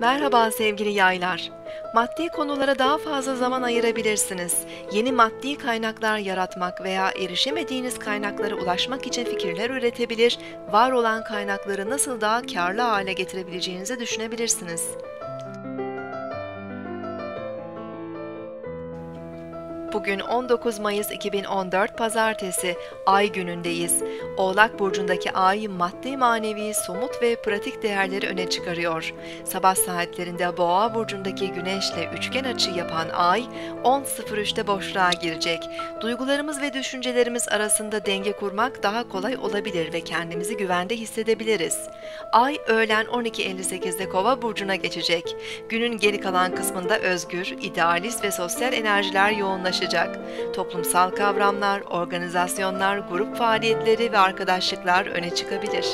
Merhaba sevgili yaylar. Maddi konulara daha fazla zaman ayırabilirsiniz. Yeni maddi kaynaklar yaratmak veya erişemediğiniz kaynaklara ulaşmak için fikirler üretebilir, var olan kaynakları nasıl daha karlı hale getirebileceğinizi düşünebilirsiniz. Bugün 19 Mayıs 2014 Pazartesi, Ay günündeyiz. Oğlak Burcu'ndaki Ay maddi manevi, somut ve pratik değerleri öne çıkarıyor. Sabah saatlerinde Boğa Burcu'ndaki Güneş'le üçgen açı yapan Ay, 10.03'te boşluğa girecek. Duygularımız ve düşüncelerimiz arasında denge kurmak daha kolay olabilir ve kendimizi güvende hissedebiliriz. Ay öğlen 12.58'de Kova Burcu'na geçecek. Günün geri kalan kısmında özgür, idealist ve sosyal enerjiler yoğunlaşacak yoğunlaşacak. Toplumsal kavramlar, organizasyonlar, grup faaliyetleri ve arkadaşlıklar öne çıkabilir.